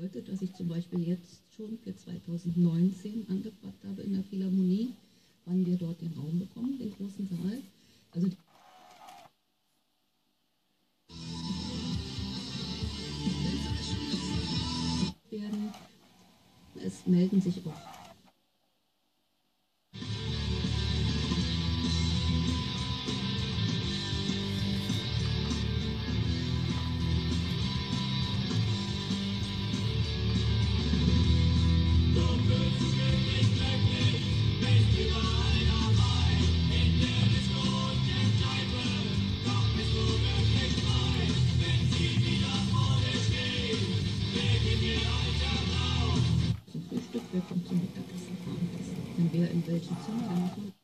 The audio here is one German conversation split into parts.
wollte, dass ich zum Beispiel jetzt schon für 2019 angefragt habe in der Philharmonie, wann wir dort den Raum bekommen, den großen Saal. Also werden. Es melden sich auch Dann wer in welchem Zimmer,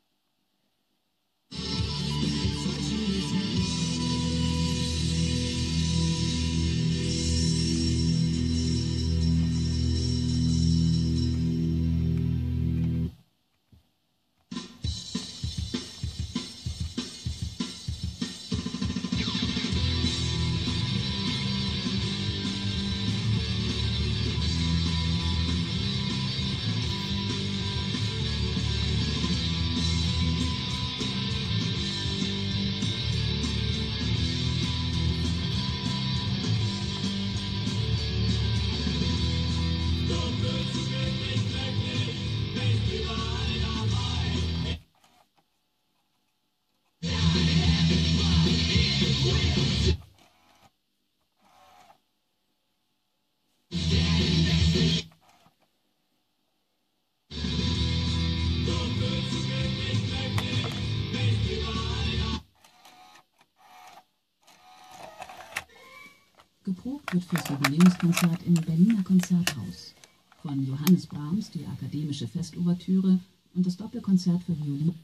Geprobt wird fürs Jubiläumskonzert im Berliner Konzerthaus. Von Johannes Brahms die akademische Festouvertüre und das Doppelkonzert für Violin.